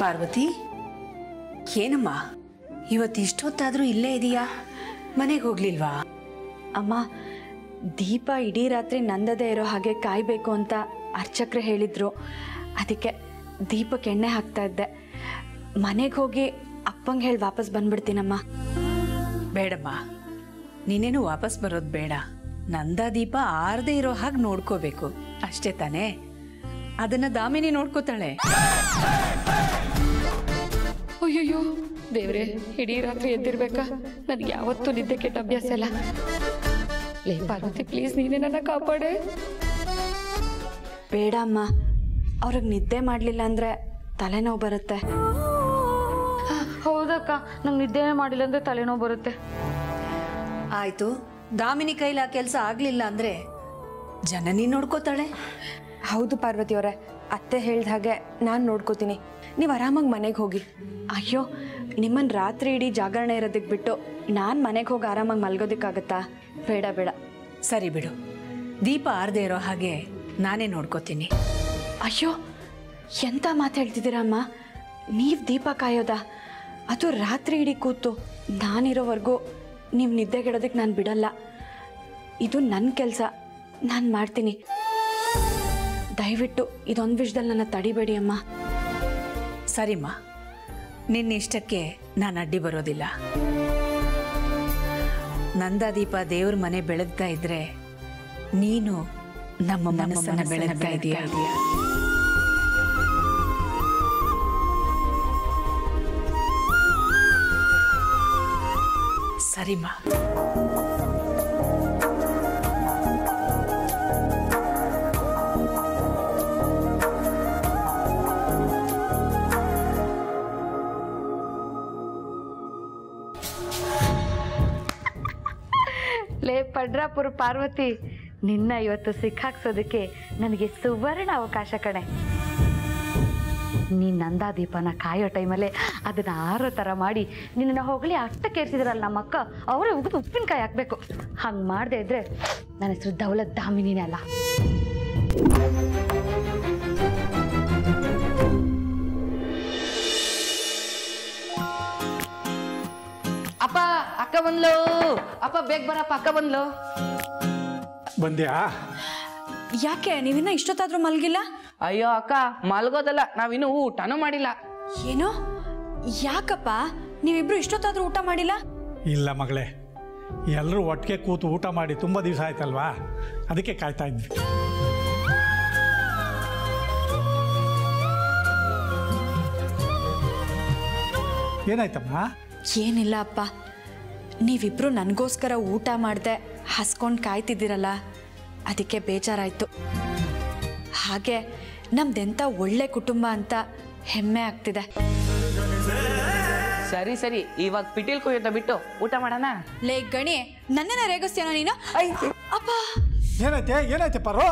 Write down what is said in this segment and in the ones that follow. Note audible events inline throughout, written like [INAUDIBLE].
ಪಾರ್ವತಿ ಏನಮ್ಮ? ಇವತ್ತು ಇಷ್ಟೊತ್ತಾದರೂ ಇಲ್ಲೇ ಇದೆಯಾ? ಮನೆಗೆ ಹೋಗ್ಲಿಲ್ವಾ? ಅಮ್ಮ ದೀಪ ಇಡೀ ರಾತ್ರಿ ನಂದದೇ ಇರೋ ಹಾಗೆ ಕಾಯಬೇಕು ಅಂತ ಅರ್ಚಕ್ರೆ ಹೇಳಿದ್ರು. ಅದಕ್ಕೆ ದೀಪಕ್ಕೆ ಎಣ್ಣೆ ಹಾಕ್ತಾ ಇದ್ದೆ. ಮನೆಗೆ ಹೋಗಿ ಅಪ್ಪಂಗೆ ಹೇಳಿ ವಾಪಸ್ ಬಂದ್ಬಿಡ್ತೀನಮ್ಮ. ಬೇಡಮ್ಮ ನೀನೇನು ವಾಪಸ್ ಬರೋದು ಬೇಡ. ನಂದಾ ದೀಪ ಆರದೇ ಇರೋ ಹಾಗೆ ನೋಡ್ಕೋಬೇಕು. ಅಷ್ಟೇ ತಾನೇ. ಅದನ್ನ ದಾಮಿನಿ ನೋಡ್ಕೋತಾಳೆ. ಅಯ್ಯಯ್ಯೋ ದೇವ್ರೆ ಇಡೀ ರಾತ್ರಿ ಎದ್ದಿರ್ಬೇಕಾ? ನನಗೆ ಯಾವತ್ತೂ ನಿದ್ದೆ ಕೆಟ್ಟ ಅಭ್ಯಾಸ ಇಲ್ಲ. ಲೇ ಪಾರ್ವತಿ ಪ್ಲೀಸ್ ನೀನೇ ನನ್ನ ಕಾಪಾಡೆ. ಬೇಡ ಅಮ್ಮ. ಅವ್ರಿಗೆ ನಿದ್ದೆ ಮಾಡಲಿಲ್ಲ ಅಂದರೆ ತಲೆನೋವು ಬರುತ್ತೆ. ಹೌದಕ್ಕ. ನಂಗೆ ನಿದ್ದೆನೇ ಮಾಡಿಲ್ಲ ಅಂದ್ರೆ ತಲೆನೋವು ಬರುತ್ತೆ. ಆಯ್ತು. ದಾಮಿನಿ ಕೈಲ ಕೆಲಸ ಆಗ್ಲಿಲ್ಲ ಅಂದ್ರೆ ಜನನಿ ನೋಡ್ಕೋತಾಳೆ. ಹೌದು ಪಾರ್ವತಿ ಅವರೇ ಅತ್ತೆ ಹೇಳ್ದ ಹಾಗೆ ನಾನು ನೋಡ್ಕೋತೀನಿ. ನೀವು ಆರಾಮಾಗಿ ಮನೆಗೆ ಹೋಗಿ. ಅಯ್ಯೋ ನಿಮ್ಮನ್ನು ರಾತ್ರಿ ಇಡೀ ಜಾಗರಣೆ ಇರೋದಕ್ಕೆ ಬಿಟ್ಟು ನಾನು ಮನೆಗೆ ಹೋಗಿ ಆರಾಮಾಗಿ ಮಲ್ಗೋದಕ್ಕಾಗತ್ತಾ? ಬೇಡ ಬೇಡ. ಸರಿ ಬಿಡು. ದೀಪ ಆರದೇ ಇರೋ ಹಾಗೆ ನಾನೇ ನೋಡ್ಕೋತೀನಿ. ಅಯ್ಯೋ ಎಂತ ಮಾತು ಹೇಳ್ತಿದ್ದೀರಮ್ಮ ನೀವು ದೀಪ ಕಾಯೋದಾ? ಅದು ರಾತ್ರಿ ಇಡೀ ಕೂತು ನಾನಿರೋವರೆಗೂ ನೀವು ನಿದ್ದೆಗೆಡೋದಕ್ಕೆ ನಾನು ಬಿಡಲ್ಲ. ಇದು ನನ್ನ ಕೆಲಸ. ನಾನು ಮಾಡ್ತೀನಿ. ದಯವಿಟ್ಟು ಇದೊಂದು ವಿಷಯದಲ್ಲಿ ನನ್ನ ತಡಿಬೇಡಿ ಅಮ್ಮ. ಸರಿಮ್ಮ ನಿನ್ನ ಇಷ್ಟಕ್ಕೆ ನಾನು ಅಡ್ಡಿ ಬರೋದಿಲ್ಲ. ನಂದಾದೀಪ ದೇವ್ರ ಮನೆ ಬೆಳಗ್ತಾ ಇದ್ರೆ ನೀನು ನಮ್ಮ ಮನಸ್ಸನ್ನು ಬೆಳಗ್ತಾ ಇದೆಯಾ ಸರಿಮ್ಮ. ಪಡ್ರಾಪುರ ಪಾರ್ವತಿ, ನಿನ್ನ ಇವತ್ತು ಸಿಕ್ಕಾಕ್ಸೋದಕ್ಕೆ ನನಗೆ ಸುವರ್ಣ ಅವಕಾಶ ಕಣೆ. ನೀನು ನಂದಾ ದೀಪನ ಕಾಯೋ ಟೈಮಲ್ಲೇ ಅದನ್ನ ಆರೋ ಥರ ಮಾಡಿ ನಿನ್ನ ಹೊಗಳಿ ಅಷ್ಟಕ್ಕೇರಿಸಿದ್ರಲ್ಲ ನಮ್ಮ ಅಕ್ಕ ಅವರೇ ಉಗಿದು ಉಪ್ಪಿನಕಾಯಿ ಹಾಕ್ಬೇಕು. ಹಂಗೆ ಮಾಡದೆ ಇದ್ರೆ ನನ್ನ ಹೆಸರು ದೌಲತ್ ದಾಮಿನಿನೇ ಅಲ್ಲ. ಅಪ್ಪ ಬೇಗ ಬರಪ್ಪ ಅಕ್ಕ ಬಂದ್ಲು. ಬಂದ್ಯಾ? ಯಾಕೆ ನೀವಿನ್ನ ಇಷ್ಟೊತ್ತಾದ್ರೂ ಮಲಗಿಲ್ಲ? ಅಯ್ಯೋ ಅಕ್ಕ ಮಲ್ಗೋದಲ್ಲ ನಾವಿನ್ನು ಊಟನೂ ಮಾಡಿಲ್ಲ. ಏನು? ಯಾಕಪ್ಪ? ನೀವಿಬ್ರು ಇಷ್ಟೊತ್ತಾದ್ರೂ ಊಟ ಮಾಡಿಲ್ಲ? ಇಲ್ಲ ಮಗಳೇ ಎಲ್ಲರೂ ಒಟ್ಟಿಗೆ ಕೂತು ಊಟ ಮಾಡಿ ತುಂಬ ದಿವಸ ಆಯ್ತಲ್ವಾ? ಅದಕ್ಕೆ ಕಾಯ್ತಾ ಇದ್ವಿ. ಏನಾಯ್ತಮ್ಮ? ಏನಿಲ್ಲ ಅಪ್ಪ ನೀವಿಬ್ರು ನನಗೋಸ್ಕರ ಊಟ ಮಾಡ್ದೆ ಹಸ್ಕೊಂಡು ಕಾಯ್ತಿದ್ದೀರಲ್ಲ ಅದಕ್ಕೆ ಬೇಜಾರಾಯಿತು. ಹಾಗೆ ನಮ್ದೆಂಥ ಒಳ್ಳೆ ಕುಟುಂಬ ಅಂತ ಹೆಮ್ಮೆ ಆಗ್ತಿದೆ. ಸರಿ ಸರಿ ಇವಾಗ ಪಿಟೀಲ್ ಕುಯ್ಯೋದ ಬಿಟ್ಟು ಊಟ ಮಾಡೋಣ? ಲೇ ಗಣಿ ನನ್ನನ್ನ ರೇಗಿಸ್ತೇನೋ ನೀನು? ಅಪ್ಪ ಏನೈತೆ ಏನೈತೆ ಪರೋ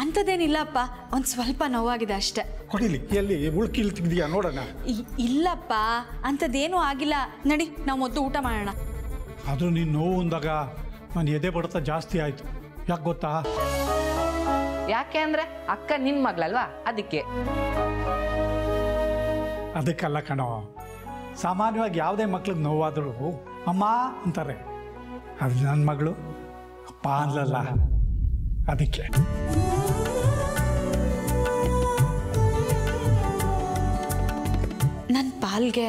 ಅಂಥದ್ದೇನಿಲ್ಲ ಅಪ್ಪ ಒಂದು ಸ್ವಲ್ಪ ನೋವಾಗಿದೆ ಅಷ್ಟೆ. ಹೊಡಿಲಿ ಎಲ್ಲಿ ಉಳ್ಕಿಲ್ ನೋಡೋಣ. ಇ- ಇಲ್ಲಪ್ಪ ಅಂಥದ್ದೇನೂ ಆಗಿಲ್ಲ. ನಡಿ ನಾವು ಮೊದಲು ಊಟ ಮಾಡೋಣ. ಆದರೂ ನೀನು ನೋವು ಅಂದಾಗ ನಾನು ಎದೆ ಬಡತ ಜಾಸ್ತಿ ಆಯಿತು. ಯಾಕೆ ಗೊತ್ತಾ? ಯಾಕೆ ಅಂದ್ರೆ ಅಕ್ಕ ನಿನ್ ಮಗಳಲ್ವಾ? ಅದಕ್ಕೆ. ಅದಕ್ಕಲ್ಲ ಕಣೋ. ಸಾಮಾನ್ಯವಾಗಿ ಯಾವುದೇ ಮಕ್ಳಿಗೆ ನೋವಾದರೂ ಅಮ್ಮ ಅಂತಾರೆ. ಅದು ನನ್ನ ಮಗಳು ಅಪ್ಪ ಅನ್ಲಲ್ಲ ಅದಕ್ಕೆ. ನನ್ನ ಪಾಲ್ಗೆ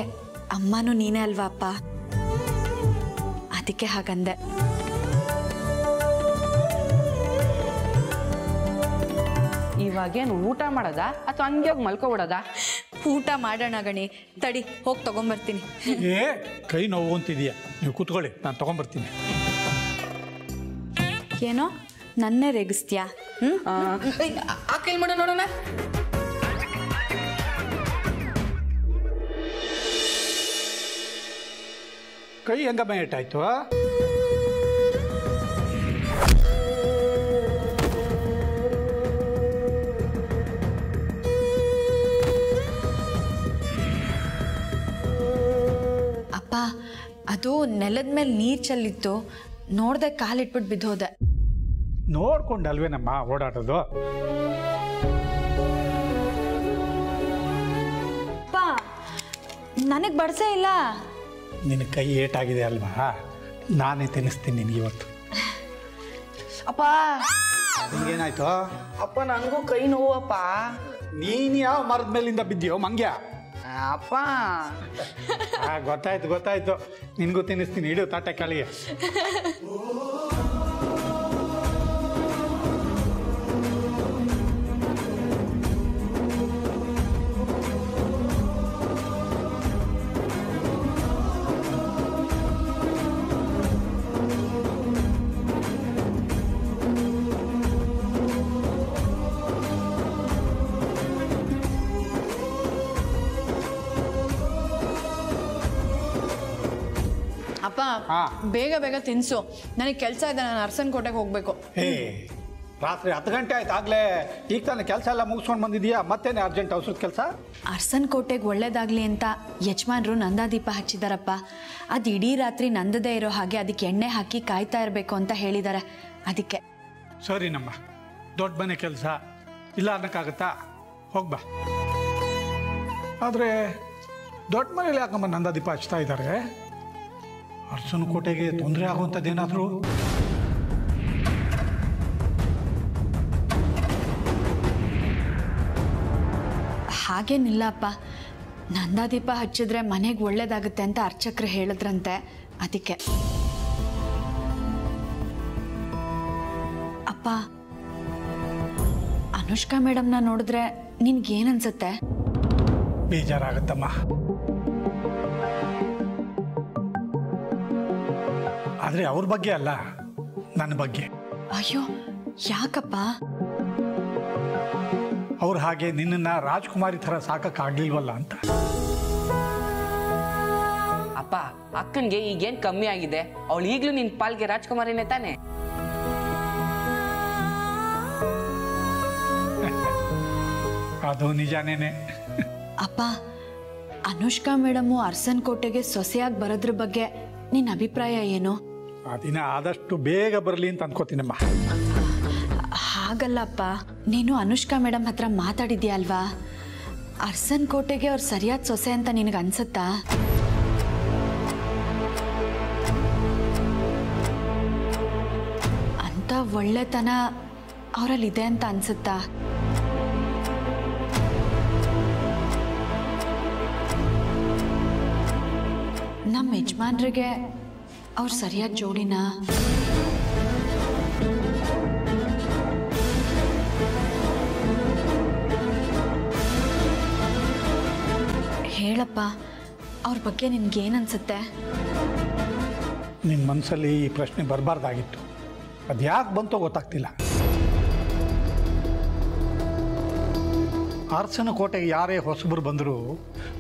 ಅಮ್ಮನೂ ನೀನೇ ಅಲ್ವಾ ಅಪ್ಪ? ಅದಕ್ಕೆ ಹಾಗಂದೆ. ಇವಾಗೇನು ಊಟ ಮಾಡೋದಾ ಅಥವಾ ಹಂಗೆ ಹೋಗಿ ಮಲ್ಕೊಬಿಡೋದಾ? ಊಟ ಮಾಡೋಣ ಗಣಿ. ತಡಿ ಹೋಗಿ ತಗೊಂಬರ್ತೀನಿ. ಏ ಕೈ ನೋವು ಅಂತಿದೀಯ. ನೀವು ಕೂತ್ಕೊಳ್ಳಿ ನಾನು ತಗೊಂಬರ್ತೀನಿ. ಏನೋ? ನನ್ನೇ ರೇಗಿಸ್ತೀಯಾ? ಹ್ಞೂ ಆ, ಕೈ ಮಾಡು ನೋಡೋಣ. ಕೈ ಹೆಂಗ ಏಟಾಯ್ತು ಅಪ್ಪ ಅದು ನೆಲದ ಮೇಲೆ ನೀರು ಚೆಲ್ಲಿತ್ತು. ನೋಡ್ದೆ ಕಾಲಿಟ್ಬಿಟ್ಟು ಬಿದ್ದೋದೆ ನೋಡ್ಕೊಂಡಲ್ವೇನಮ್ಮ ಓಡಾಡೋದು? ನನಗೆ ಬಡ್ಸೇ ಇಲ್ಲ. ನಿನ್ನ ಕೈ ಏಟಾಗಿದೆ ಅಲ್ವಾ? ನಾನೇ ತಿನ್ನಿಸ್ತೀನಿ ನಿನಗೆ ಇವತ್ತು. ಅಪ್ಪ. ನಿಂಗೇನಾಯ್ತು? ಅಪ್ಪ ನನಗೂ ಕೈ ನೋವಪ್ಪ. ನೀನು ಯಾವ ಮರದ ಮೇಲಿಂದ ಬಿದ್ದೀಯೋ ಮಂಗ್ಯ? ಅಪ್ಪ. ಆ, ಗೊತ್ತಾಯ್ತು ಗೊತ್ತಾಯ್ತು. ನಿನಗೂ ತಿನ್ನಿಸ್ತೀನಿ. ಇಡು ತಾಟೆ ಕಾಳಿಗೆ. ಬೇಗ ಬೇಗ ತಿನ್ಸು. ನನಗೆ ಕೆಲಸ ಇದೆ ನಾನು ಅರ್ಸನ್ ಕೋಟೆಗೆ ಹೋಗ್ಬೇಕು. ಹೇ ರಾತ್ರಿ ಹತ್ತು ಗಂಟೆ ಆಯ್ತು ಆಗ್ಲೇ ಈಗ ತಾನೇ ಕೆಲಸ ಎಲ್ಲ ಮುಗಿಸ್ಕೊಂಡು ಬಂದಿದ್ಯಾ ಮತ್ತೇನೆ ಅರ್ಜೆಂಟ್ ಅವಸರದ ಕೆಲಸ? ಅರ್ಸನ್ ಕೋಟೆಗೆ ಒಳ್ಳೇದಾಗ್ಲಿ ಅಂತ ಯಜಮಾನ್ರು ನಂದಾದೀಪ ಹಚ್ಚಿದಾರಪ್ಪ. ಅದು ಇಡೀ ರಾತ್ರಿ ನಂದದೇ ಇರೋ ಹಾಗೆ ಅದಕ್ಕೆ ಎಣ್ಣೆ ಹಾಕಿ ಕಾಯ್ತಾ ಇರಬೇಕು ಅಂತ ಹೇಳಿದ್ದಾರೆ ಅದಕ್ಕೆ. ಸರಿ ನಮ್ಮ. ದೊಡ್ಡ ಮನೆ ಕೆಲಸ. ಇಲ್ಲ ಅನ್ನಕ್ಕಾಗತ್ತಾ? ಹೋಗ್ಬಾ ಆದರೆ ದೊಡ್ಡ ಮನೇಲಿ ಯಾಕಮ್ಮ ನಂದಾದೀಪ ಹಚ್ತಾ ಇದ್ದಾರೆ ಅರ್ಸನ ಕೋಟೆಗೆ ತೊಂದರೆ ಆಗುವಂಥದ್ದೇನಾದರೂ? ಹಾಗೇನಿಲ್ಲಪ್ಪ ನಂದಾದೀಪ ಹಚ್ಚಿದ್ರೆ ಮನೆಗೆ ಒಳ್ಳೇದಾಗುತ್ತೆ ಅಂತ ಅರ್ಚಕರು ಹೇಳಿದ್ರಂತೆ. ಅದಕ್ಕೆ. ಅಪ್ಪ ಅನುಷ್ಕಾ ಮೇಡಮ್ನ ನೋಡಿದ್ರೆ ನಿನ್ಗೇನನ್ಸುತ್ತೆ? ಬೇಜಾರಾಗತ್ತಮ್ಮ. ಆದರೆ ಅವ್ರ ಬಗ್ಗೆ ಅಲ್ಲ ನನ್ನ ಬಗ್ಗೆ. ಅಯ್ಯೋ ಯಾಕಪ್ಪ? ಅವ್ರು ಹಾಗೆ ನಿನ್ನನ್ನು ರಾಜ್ಕುಮಾರಿ ಥರ ಸಾಕಕ್ಕಾಗ್ಲಿಲ್ವಲ್ಲ ಅಂತ. ಅಪ್ಪ ಅಕ್ಕನ್ಗೆ ಈಗೇನ್ ಕಮ್ಮಿ ಆಗಿದೆ? ಅವಳು ಈಗ್ಲೂ ನಿನ್ ಪಾಲ್ಗೆ ರಾಜ್ಕುಮಾರಿನೇ ತಾನೆ? [LAUGHS] ಅದು ನಿಜಾನೇನೆ. ಅಪ್ಪ ಅನುಷ್ಕಾ ಮೇಡಮ್ ಅರ್ಸನ್ ಕೋಟೆಗೆ ಸೊಸೆಯಾಗಿ ಬರೋದ್ರ ಬಗ್ಗೆ ನಿನ್ನ ಅಭಿಪ್ರಾಯ ಏನು? ದಿನ ಆದಷ್ಟು ಬೇಗ ಬರಲಿ ಅಂತ ಅನ್ಕೋತೀನಮ್ಮ ಹಾಗಲ್ಲಪ್ಪ, ನೀನು ಅನುಷ್ಕಾ ಮೇಡಮ್ ಹತ್ರ ಮಾತಾಡಿದ್ಯಾ ಅಲ್ವಾ? ಅರ್ಸನ್ ಕೋಟೆಗೆ ಅವ್ರು ಸರಿಯಾದ ಸೊಸೆ ಅಂತ ನಿನಗೆ ಅನ್ಸುತ್ತಾ? ಅಂತ ಒಳ್ಳೆತನ ಅವರಲ್ಲಿ ಇದೆ ಅಂತ ಅನ್ಸುತ್ತಾ? ನಮ್ಮ ಯಜಮಾನ್ರಿಗೆ ಅವ್ರು ಸರಿಯಾದ ಜೋಡಿನ? ಹೇಳಪ್ಪ, ಅವ್ರ ಬಗ್ಗೆ ನಿನ್ಗೇನನ್ಸುತ್ತೆ ನಿನ್ನ ಮನಸ್ಸಲ್ಲಿ ಈ ಪ್ರಶ್ನೆ ಬರಬಾರ್ದಾಗಿತ್ತು. ಅದ್ಯಾಕೆ ಬಂತೋ ಗೊತ್ತಾಗ್ತಿಲ್ಲ. ಅರಸನ ಕೋಟೆಗೆ ಯಾರೇ ಹೊಸಬರು ಬಂದರೂ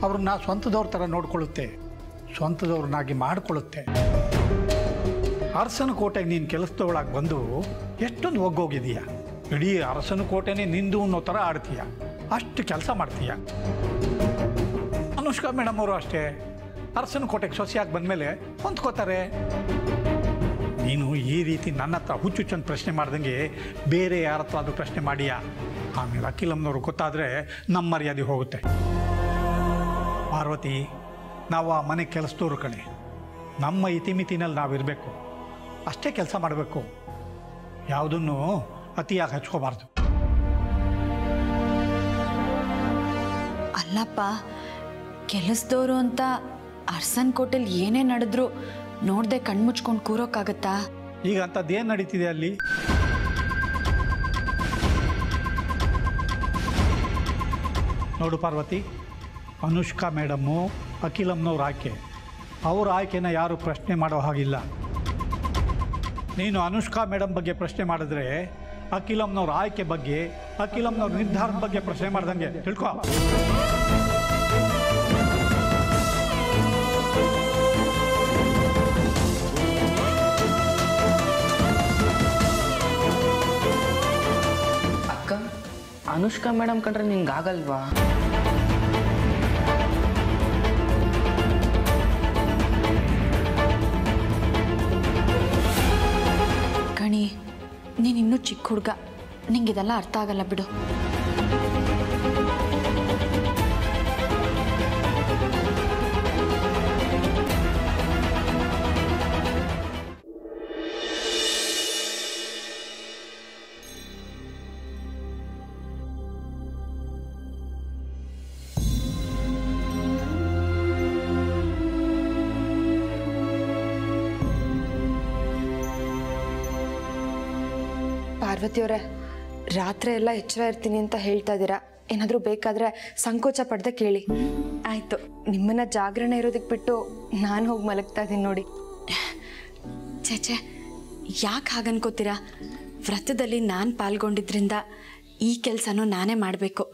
ಅವ್ರನ್ನ ಸ್ವಂತದವ್ರ ಥರ ನೋಡ್ಕೊಳ್ಳುತ್ತೆ, ಸ್ವಂತದವ್ರನ್ನಾಗಿ ಮಾಡಿಕೊಳ್ಳುತ್ತೆ. ಅರಸನ ಕೋಟೆಗೆ ನೀನು ಕೆಲಸದೊಳಗೆ ಬಂದು ಎಷ್ಟೊಂದು ಒಗ್ಗೋಗಿದೀಯ? ಇಡೀ ಅರಸನ ಕೋಟೆನೇ ನಿಂದು ಅನ್ನೋ ಥರ ಆಡ್ತೀಯ. ಅಷ್ಟು ಕೆಲಸ ಮಾಡ್ತೀಯ? ಅನುಷ್ಕಾ ಮೇಡಮ್ ಅವರು ಅಷ್ಟೇ. ಅರಸನ ಕೋಟೆಗೆ ಸೊಸೆಯಾಗಿ ಬಂದಮೇಲೆ ಹೊಂದ್ಕೋತಾರೆ. ನೀನು ಈ ರೀತಿ ನನ್ನ ಹತ್ರ ಹುಚ್ಚುಚ್ಚೊಂದು ಪ್ರಶ್ನೆ ಮಾಡ್ದಂಗೆ ಬೇರೆ ಯಾರ ಹತ್ರ ಅದು ಪ್ರಶ್ನೆ ಮಾಡಿಯಾ? ಆಮೇಲೆ ಅಖಿಲಮ್ನವ್ರು ಗೊತ್ತಾದರೆ ನಮ್ಮ ಮರ್ಯಾದೆ ಹೋಗುತ್ತೆ. ಪಾರ್ವತಿ, ನಾವು ಆ ಮನೆ ಕೆಲಸದವ್ರು ಕಣೆ. ನಮ್ಮ ಇತಿಮಿತಿನಲ್ಲಿ ನಾವಿರಬೇಕು. ಅಷ್ಟೇ ಕೆಲಸ ಮಾಡಬೇಕು. ಯಾವುದನ್ನು ಅತಿಯಾಗಿ ಹಚ್ಕೋಬಾರ್ದು. ಅಲ್ಲಪ್ಪ ಕೆಲಸದವರು ಅಂತ ಅರ್ಸನ್ ಕೋಟೆಲ್ ಏನೇ ನಡೆದ್ರು ನೋಡ್ದೆ ಕಣ್ಮುಚ್ಕೊಂಡು ಕೂರೋಕ್ಕಾಗತ್ತಾ? ಈಗ ಅಂಥದ್ದೇನು ನಡೀತಿದೆ ಅಲ್ಲಿ? ನೋಡು ಪಾರ್ವತಿ ಅನುಷ್ಕಾ ಮೇಡಮ್ಮು ಅಖಿಲಮ್ನವ್ರ ಆಯ್ಕೆ. ಅವ್ರ ಆಯ್ಕೆನ ಯಾರು ಪ್ರಶ್ನೆ ಮಾಡೋ ಹಾಗಿಲ್ಲ. ನೀನು ಅನುಷ್ಕಾ ಮೇಡಮ್ ಬಗ್ಗೆ ಪ್ರಶ್ನೆ ಮಾಡಿದ್ರೆ, ಅಖಿಲಮ್ನವ್ರ ಆಯ್ಕೆ ಬಗ್ಗೆ, ಅಖಿಲಮ್ನವ್ರ ನಿರ್ಧಾರದ ಬಗ್ಗೆ ಪ್ರಶ್ನೆ ಮಾಡ್ದಂಗೆ ತಿಳ್ಕೊ. ಅಕ್ಕ, ಅನುಷ್ಕಾ ಮೇಡಮ್ ಕಂಡ್ರೆ ನಿಂಗೆ ಚಿಕ್ಕ ಹುಡುಗ. ನಿಂಗಿದೆಲ್ಲ ಅರ್ಥ ಆಗಲ್ಲ ಬಿಡು. ಪಾರ್ವತಿಯವರೇ, ರಾತ್ರಿ ಎಲ್ಲ ಎಚ್ಚರ ಇರ್ತೀನಿ ಅಂತ ಹೇಳ್ತಾ ಇದ್ದೀರಾ? ಏನಾದರೂ ಬೇಕಾದರೆ ಸಂಕೋಚ ಪಡ್ದೆ ಕೇಳಿ. ಆಯಿತು, ನಿಮ್ಮನ್ನ ಜಾಗರಣೆ ಇರೋದಕ್ಕೆ ಬಿಟ್ಟು ನಾನು ಹೋಗಿ ಮಲಗ್ತಾ ಇದ್ದೀನಿ ನೋಡಿ. ಚೇಚೆ ಯಾಕೆ ಹಾಗನ್ಕೋತೀರಾ? ವ್ರತದಲ್ಲಿ ನಾನು ಪಾಲ್ಗೊಂಡಿದ್ದರಿಂದ ಈ ಕೆಲಸನೂ ನಾನೇ ಮಾಡಬೇಕು.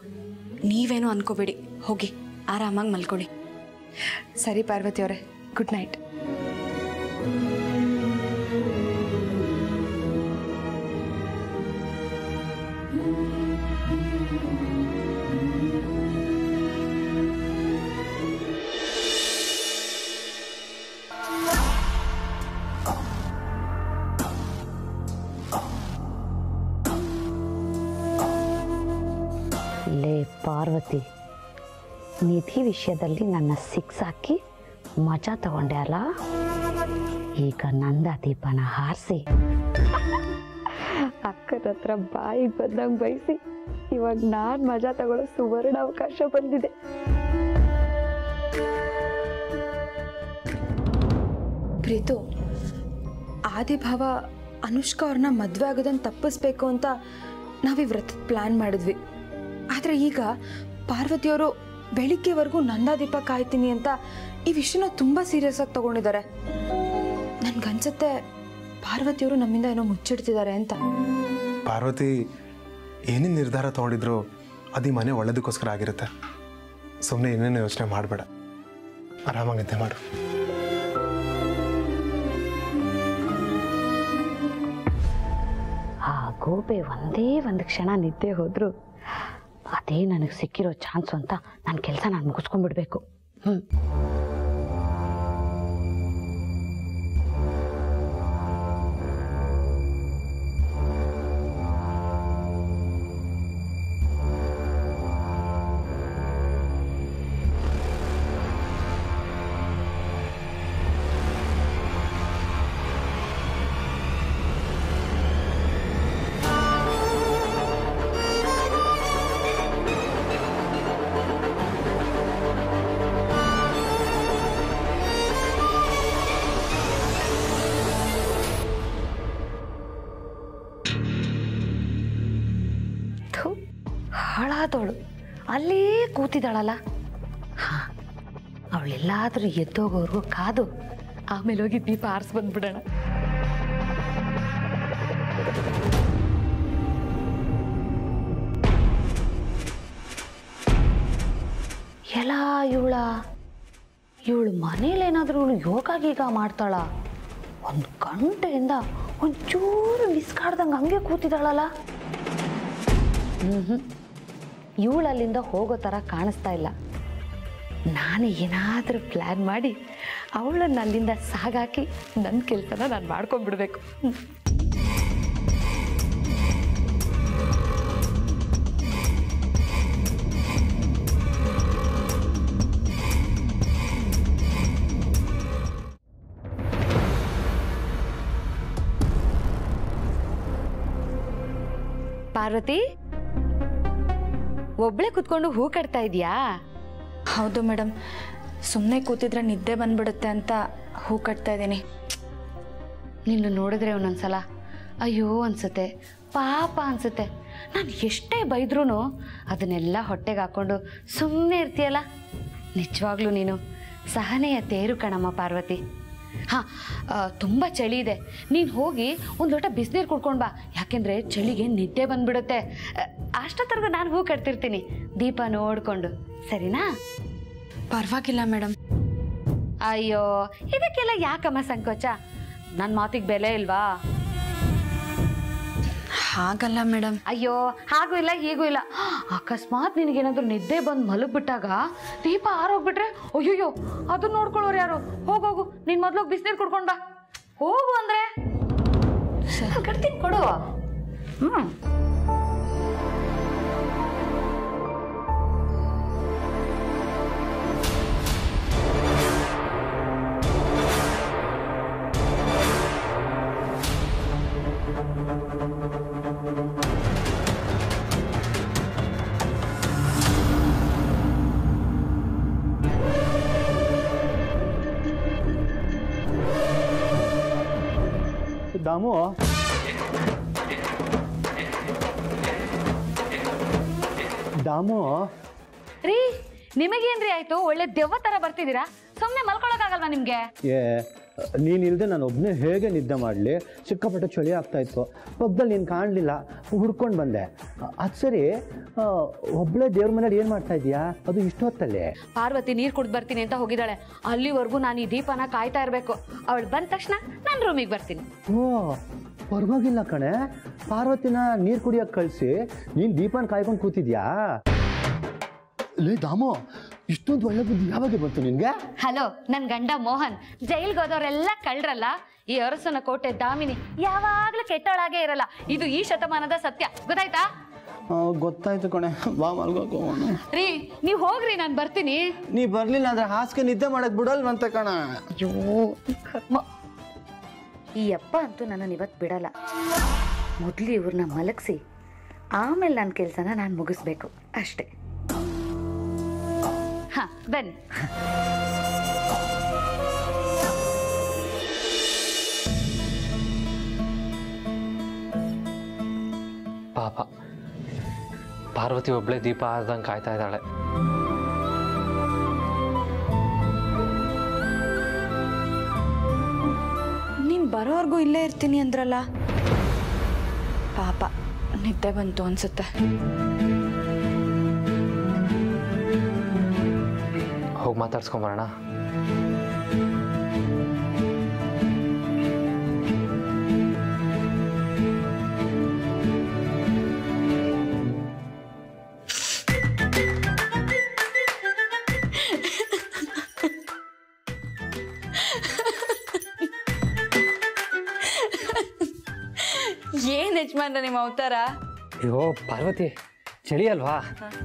ನೀವೇನು ಅನ್ಕೋಬೇಡಿ. ಹೋಗಿ, ಆರಾಮಾಗಿ ಮಲ್ಕೊಳ್ಳಿ. ಸರಿ ಪಾರ್ವತಿಯವರೇ, ಗುಡ್ ನೈಟ್. ನಿಧಿ ವಿಷಯದಲ್ಲಿ ನನ್ನ ಸಿಕ್ಸ್ ಹಾಕಿ ಮಜಾ ತಗೊಂಡೆ ಅಲ್ಲ? ಈಗ ನಂದ ದೀಪನ ಹಾರಿಸಿ. ಅಕ್ಕನ ಹತ್ರ ಬಾಯಿಗೆ ಬಂದಂಗೆ ಬಯಸಿ ಇವಾಗ ನಾನು ಮಜಾ ತಗೊಳ್ಳೋ ಸುವರ್ಣ ಅವಕಾಶ ಬಂದಿದೆ. ಪ್ರೀತು ಆದಿಭಾವ ಅನುಷ್ಕಾ ಅವ್ರನ್ನ ಮದುವೆ ಆಗೋದನ್ನು ತಪ್ಪಿಸ್ಬೇಕು ಅಂತ ನಾವು ಈ ವ್ರತದ ಪ್ಲ್ಯಾನ್ ಮಾಡಿದ್ವಿ. ಆದರೆ ಈಗ ಪಾರ್ವತಿಯವರು ಬೆಳಿಗ್ಗೆವರೆಗೂ ನಂದಾದೀಪ ಕಾಯ್ತೀನಿ ಅಂತ ಈ ವಿಷಯನ ತುಂಬ ಸೀರಿಯಸ್ ಆಗಿ ತಗೊಂಡಿದ್ದಾರೆ. ನನ್ಗನ್ಸುತ್ತೆ ಪಾರ್ವತಿಯವರು ನಮ್ಮಿಂದ ಏನೋ ಮುಚ್ಚಿಡ್ತಿದ್ದಾರೆ ಅಂತ. ಪಾರ್ವತಿ ಏನೇನು ನಿರ್ಧಾರ ತಗೊಂಡಿದ್ರು ಅದೇ ಮನೆ ಒಳ್ಳೇದಕ್ಕೋಸ್ಕರ ಆಗಿರುತ್ತೆ. ಸುಮ್ಮನೆ ಏನೇನು ಯೋಚನೆ ಮಾಡಬೇಡ. ಆರಾಮಾಗಿ ನಿದ್ದೆ ಮಾಡು. ಆ ಗೋಪೆ ಒಂದೇ ಒಂದು ಕ್ಷಣ ನಿದ್ದೆ ಹೋದ್ರು ಅದೇ ನನಗೆ ಸಿಕ್ಕಿರೋ ಚಾನ್ಸು ಅಂತ ನನ್ನ ಕೆಲಸ ನಾನು ಮುಗಿಸ್ಕೊಂಡ್ಬಿಡ್ಬೇಕು. ಹ್ಞೂ ಹಾಳಾದವಳು ಅಲ್ಲೇ ಕೂತಿದ್ದಾಳಲ್ಲ. ಹಾ ಅವಳೆಲ್ಲಾದರೂ ಎದ್ದೋಗೋರ್ಗೂ ಕಾದು ಆಮೇಲೆ ಹೋಗಿ ದೀಪ ಆರಿಸಿ ಬಂದ್ಬಿಡೋಣ. ಎಲ್ಲ ಇವಳ, ಇವಳು ಮನೇಲೇನಾದರೂ ಇವಳು ಯೋಗ ಗೀಗ ಮಾಡ್ತಾಳ? ಒಂದು ಗಂಟೆಯಿಂದ ಒಂಚೂರು ಮಿಸ್ಕಾಡ್ದಂಗೆ ಹಂಗೆ ಕೂತಿದ್ದಾಳಲ್ಲ. ಹ್ಞೂ ಇವಳು ಅಲ್ಲಿಂದ ಹೋಗೋ ಥರ ಕಾಣಿಸ್ತಾ ಇಲ್ಲ. ನಾನು ಏನಾದರೂ ಪ್ಲ್ಯಾನ್ ಮಾಡಿ ಅವಳನ್ನು ಅಲ್ಲಿಂದ ಸಾಗಾಕಿ ನನ್ನ ಕೆಲಸನ ನಾನು ಮಾಡ್ಕೊಂಡ್ಬಿಡ್ಬೇಕು. ಪಾರ್ವತಿ? ಒಬ್ಳೆ ಕುತ್ಕೊಂಡು ಹೂ ಕಟ್ತಾ ಇದೀಯಾ? ಹೌದು ಮೇಡಮ್ ಸುಮ್ಮನೆ ಕೂತಿದ್ರೆ ನಿದ್ದೆ ಬಂದ್ಬಿಡುತ್ತೆ ಅಂತ ಹೂ ಕಟ್ತಾ ಇದ್ದೀನಿ. ನಿನ್ನ ನೋಡಿದ್ರೆ ಒಂದೊಂದ್ಸಲ ಅಯ್ಯೋ ಅನ್ಸುತ್ತೆ ಪಾಪ ಅನ್ಸುತ್ತೆ. ನಾನು ಎಷ್ಟೇ ಬೈದ್ರೂ ಅದನ್ನೆಲ್ಲ ಹೊಟ್ಟೆಗೆ ಹಾಕೊಂಡು ಸುಮ್ಮನೆ ಇರ್ತೀಯಲ್ಲ? ನಿಜವಾಗ್ಲೂ ನೀನು ಸಹನೆಯ ತೇರು ಕಣಮ್ಮ ಪಾರ್ವತಿ. ಹಾಂ ತುಂಬ ಚಳಿ ಇದೆ. ನೀನು ಹೋಗಿ ಒಂದು ಲೋಟ ಬಿಸಿನೀರು ಕುಡ್ಕೊಂಡು ಬಾ. ಯಾಕೆಂದರೆ ಚಳಿಗೆ ನಿದ್ದೆ ಬಂದ್ಬಿಡುತ್ತೆ. ಅಷ್ಟೊತ್ತರೆಗೂ ನಾನು ಹೂ ಕಟ್ತಿರ್ತೀನಿ. ದೀಪ ನೋಡಿಕೊಂಡು. ಸರಿನಾ? ಪರವಾಗಿಲ್ಲ ಮೇಡಮ್ ಅಯ್ಯೋ ಇದಕ್ಕೆಲ್ಲ ಯಾಕಮ್ಮ ಸಂಕೋಚ? ನನ್ನ ಮಾತಿಗೆ ಬೆಲೆ ಇಲ್ವಾ? ಹಾಗಲ್ಲ ಮೇಡಮ್ ಅಯ್ಯೋ ಹಾಗೂ ಇಲ್ಲ ಹೀಗೂ ಇಲ್ಲ. ಅಕಸ್ಮಾತ್ ನಿನಗೇನಾದ್ರೂ ನಿದ್ದೆ ಬಂದು ಮಲಗ್ಬಿಟ್ಟಾಗ ದೀಪ ಆರೋಗ್ಬಿಟ್ರೆ ಅಯ್ಯಯ್ಯೋ ಅದು ನೋಡ್ಕೊಳ್ಳೋರು ಯಾರು? ಹೋಗೋಗು ನೀನು ಮೊದ್ಲು ಬಿಸಿನೀರು ಕುಡ್ಕೊಂಡ ಹೋಗು ಅಂದ್ರೆ? ಕಟ್ತೀನಿ ಕೊಡು. Iddiamı o. ದಾಮು ರೀ ನಿಮಗೇನ್ರಿ ಆಯ್ತು? ಒಳ್ಳೆ ದೆವ್ವ ತರ ಬರ್ತಿದ್ದೀರಾ? ಸುಮ್ನೆ ಮಲ್ಕೊಳಕ್ಕಾಗಲ್ವಾ ನಿಮ್ಗೆ? ನೀನು ಇಲ್ಲದೆ ನಾನು ಒಬ್ಬನೇ ಹೇಗೆ ನಿದ್ದೆ ಮಾಡಲಿ? ಸಿಕ್ಕಾಪಟ್ಟೆ ಚಳಿ ಆಗ್ತಾ ಇತ್ತು. ಪಕ್ಕದಲ್ಲಿ ನೀನು ಕಾಣಲಿಲ್ಲ. ಹುಡ್ಕೊಂಡು ಬಂದೆ. ಅದು ಸರಿ ಒಬ್ಬಳೇ ಒಬ್ಳೇ ದೇವ್ರ ಮನೇಲಿ ಏನು ಮಾಡ್ತಾ ಇದೀಯಾ ಅದು ಇಷ್ಟೊತ್ತಲ್ಲಿ ಪಾರ್ವತಿ ನೀರು ಕುಡ್ದು ಬರ್ತೀನಿ ಅಂತ ಹೋಗಿದ್ದಾಳೆ. ಅಲ್ಲಿವರೆಗೂ ನಾನು ಈ ದೀಪನ ಕಾಯ್ತಾ ಇರಬೇಕು. ಅವಳು ಬಂದ ತಕ್ಷಣ ನಾನು ರೂಮಿಗೆ ಬರ್ತೀನಿ. ಓ ಪರವಾಗಿಲ್ಲ ಕಣೆ. ಪಾರ್ವತಿನ ನೀರು ಕುಡಿಯೋಕೆ ಕಳಿಸಿ ನೀನು ದೀಪನ ಕಾಯ್ಕೊಂಡು ಕೂತಿದ್ಯಾ? ಲೇ ದಾಮು ಇಷ್ಟೊಂದು ಒಳ್ಳೆ ಬುದ್ಧಿ ಯಾವಾಗ ಬಂತು ನಿನ್ಗೆ? ಹಲೋ ನನ್ ಗಂಡ ಮೋಹನ್ ಜೈಲ್ಗೆ ಹೋದವರೆಲ್ಲ ಕಳ್ರಲ್ಲ? ಈ ಅರಸನ ಕೋಟೆ ದಾಮಿನಿ ಯಾವಾಗ್ಲೂ ಕೆಟ್ಟಳಾಗೇ ಇರಲ್ಲ. ಇದು ಈ ಶತಮಾನದ ಸತ್ಯ. ಗೊತ್ತಾಯ್ತಾ? ಗೊತ್ತಾಯ್ತು ಕಣೆ. ಬಾ ಮಲ್ಗೋಕೋಣ ರೀ ನೀವ್ ಹೋಗ್ರಿ ನಾನು ಬರ್ತೀನಿ. ನೀ ಬರ್ಲಿಲ್ಲ ಅಂದ್ರೆ ಹಾಸಿಗೆ ನಿದ್ದೆ ಮಾಡಕ್ ಬಿಡಲ್ವಂತ ಕಣ. ಅಯ್ಯೋ ಈ ಅಪ್ಪ ಅಂತೂ ನನ್ನನ್ನು ಇವತ್ತು ಬಿಡಲ್ಲ. ಮೊದಲು ಇವ್ರನ್ನ ಮಲಗಿಸಿ ಆಮೇಲೆ ನನ್ನ ಕೆಲಸನ ನಾನು ಮುಗಿಸ್ಬೇಕು. ಅಷ್ಟೇ. ಬನ್ನಿ. ಪಾಪ. ಪಾರ್ವತಿ ಒಬ್ಳೆ ದೀಪ ಆದಂಗೆ ಕಾಯ್ತಾ ಇದ್ದಾಳೆ. ನೀನು ಬರೋವರೆಗೂ ಇಲ್ಲೇ ಇರ್ತೀನಿ ಅಂದ್ರಲ್ಲ? ಪಾಪ ನಿದ್ದೆ ಬಂತು ಅನ್ಸುತ್ತೆ. ಹೋಗಿ ಮಾತಾಡ್ಸ್ಕೊಂಬರೋಣ. ಏನು ಯಜಮಾನ್ರ ನಿಮ್ಮ ಅವತಾರ? ಅಯ್ಯೋ ಪಾರ್ವತಿ ಚಳಿ ಅಲ್ವಾ?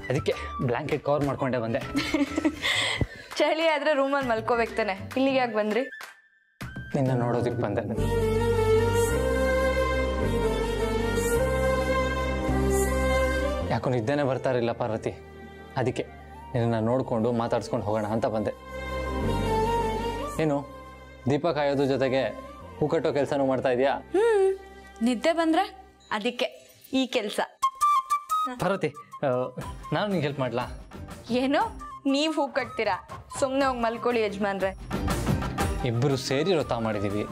ಅದಕ್ಕೆ ಬ್ಲಾಂಕೆಟ್ ಕವರ್ ಮಾಡ್ಕೊಂಡೆ ಬಂದೆ. [LAUGHS] ಚಳಿ ಆದ್ರೆ ರೂಮಲ್ಲಿ ಮಲ್ಕೋಬೇಕು ತಾನೆ. ಇಲ್ಲಿಗೆ ಯಾಕೆ ಬಂದ್ರಿ? ನಿನ್ನ ನೋಡೋದಕ್ಕೆ ಬಂದೆ ಯಾಕೋ ನಿದ್ದೆನೇ ಬರ್ತಾರಿಲ್ಲ ಪಾರ್ವತಿ. ಅದಕ್ಕೆ ನಿನ್ನ ನೋಡಿಕೊಂಡು ಮಾತಾಡ್ಸ್ಕೊಂಡು ಹೋಗೋಣ ಅಂತ ಬಂದೆ. ಏನು ದೀಪ ಕಾಯೋದ್ರ ಜೊತೆಗೆ ಹೂ ಕಟ್ಟೋ ಕೆಲಸನೂ ಮಾಡ್ತಾ ಇದೆಯಾ? ಹ್ಮ್ ನಿದ್ದೆ ಬಂದ್ರೆ ಅದಕ್ಕೆ ಈ ಕೆಲಸ. ಪಾರ್ವತಿ ನಾನು ನಿಂಗೆ ಹೆಲ್ಪ್ ಮಾಡ್ಲಾ? ಏನು? ನೀವು ಹೂ ಕಟ್ತೀರಾ? ಸುಮ್ಮನೆ ಹೋಗಿ ಮಲ್ಕೊಳ್ಳಿ ಯಜಮಾನ್ರೆ. ಇಬ್ಬರು ಸೇರಿ ವ್ರತ ಮಾಡಿದ್ದೀವಿ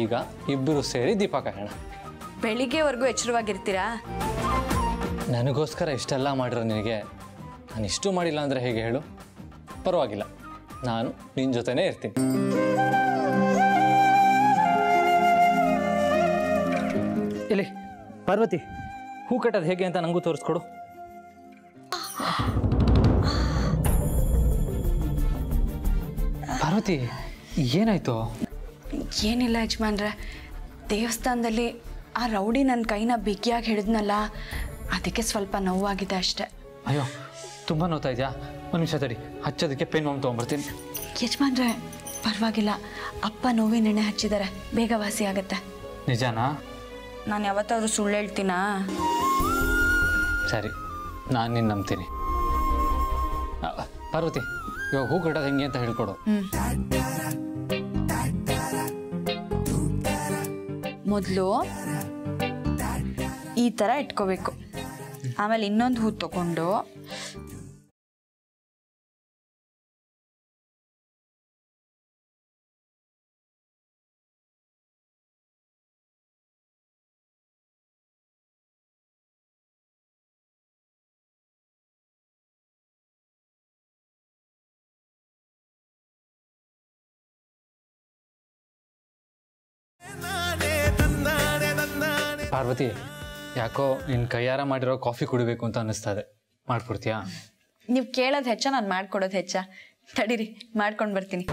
ಈಗ ಇಬ್ಬರು ಸೇರಿ ದೀಪ ಕಾಯೋಣ ಬೆಳಿಗ್ಗೆವರೆಗೂ ಎಚ್ಚರವಾಗಿರ್ತೀರಾ? ನನಗೋಸ್ಕರ ಇಷ್ಟೆಲ್ಲ ಮಾಡಿರೋ ನಿನಗೆ ನಾನು ಇಷ್ಟು ಮಾಡಿಲ್ಲ ಅಂದರೆ ಹೇಗೆ ಹೇಳು? ಪರವಾಗಿಲ್ಲ. ನಾನು ನಿನ್ನ ಜೊತೆನೇ ಇರ್ತೀನಿ. ಇಲ್ಲಿ ಪಾರ್ವತಿ ಹೂ ಕಟ್ಟೋದು ಹೇಗೆ ಅಂತ ನನಗೂ ತೋರಿಸ್ಕೊಡು. ಪಾರ್ವತಿ ಏನಾಯ್ತು? ಏನಿಲ್ಲ ಯಜಮಾನ್ರೆ ದೇವಸ್ಥಾನದಲ್ಲಿ ಆ ರೌಡಿ ನನ್ನ ಕೈನ ಬಿಗಿಯಾಗಿ ಹಿಡಿದ್ನಲ್ಲ ಅದಕ್ಕೆ ಸ್ವಲ್ಪ ನೋವಾಗಿದೆ ಅಷ್ಟೆ. ಅಯ್ಯೋ ತುಂಬ ನೋತಾ ಇದೆಯಾ ಒಂದು ನಿಮಿಷ ತಡಿ ಹಚ್ಚೋದಕ್ಕೆ ಪೇನ್ ಮಾಮ್ ತೊಗೊಂಬರ್ತೀನಿ. ಯಜಮಾನ್ರೆ ಪರವಾಗಿಲ್ಲ. ಅಪ್ಪ ನೋವಿನ ಎಣ್ಣೆ ಹಚ್ಚಿದ್ದಾರೆ. ಬೇಗ ವಾಸಿ ಆಗುತ್ತೆ. ನಿಜಾನಾ? ನಾನು ಯಾವತ್ತಾದ್ರೂ ಸುಳ್ಳು ಹೇಳ್ತೀನಾ? ಸರಿ ನಾನು ನಿನ್ನ ನಂಬ್ತೀನಿ. ಪಾರ್ವತಿ ಇವಾಗ ಹೂ ಕಟ್ಟೋದು ಹೆಂಗೆ ಅಂತ ಹೇಳ್ಕೊಡು. ಮೊದಲು ಈ ಥರ ಇಟ್ಕೋಬೇಕು. ಆಮೇಲೆ ಇನ್ನೊಂದು ಹೂ ತಗೊಂಡು ಪಾರ್ವತಿ, ಯಾಕೋ ನಿನ್ನ ಕೈಯಾರ ಮಾಡಿರೋ ಕಾಫಿ ಕುಡಿಬೇಕು ಅಂತ ಅನಿಸ್ತಾ ಇದೆ. ಮಾಡ್ಕೊಡ್ತೀಯಾ? ನೀವು ಕೇಳೋದು ಹೆಚ್ಚ, ನಾನು ಮಾಡ್ಕೊಡೋದು ಹೆಚ್ಚ. ತಡೀರಿ, ಮಾಡ್ಕೊಂಡು ಬರ್ತೀನಿ.